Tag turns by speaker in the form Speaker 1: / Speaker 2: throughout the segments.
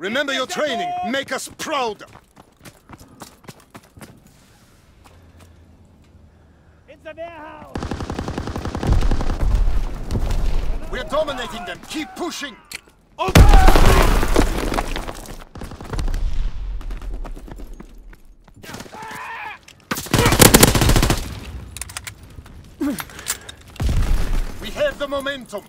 Speaker 1: Remember your training. Make us proud.
Speaker 2: In the warehouse!
Speaker 1: We're dominating them. Keep pushing. We have the momentum.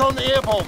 Speaker 1: Recon airborne.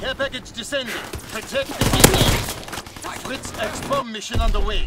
Speaker 1: Care package descending. Protect the. Fritz X-bomb mission underway.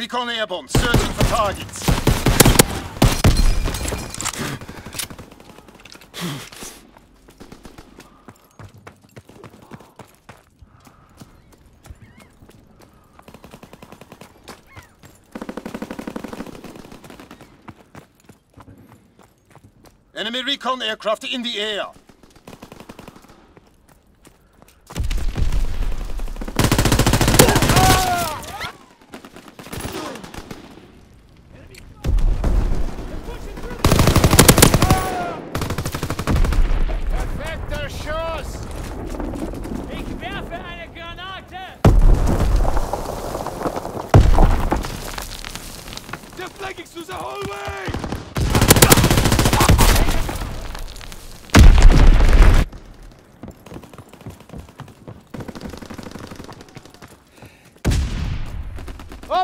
Speaker 1: Recon airborne. Searching for targets. Enemy recon aircraft in the air.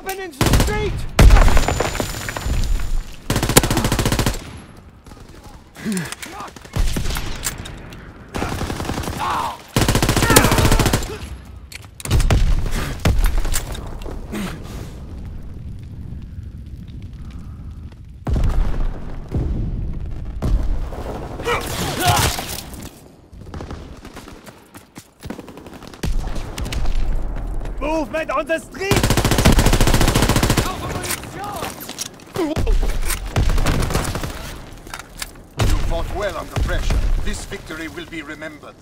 Speaker 2: In the street! Movement on the street!
Speaker 1: Well under pressure. This victory will be remembered.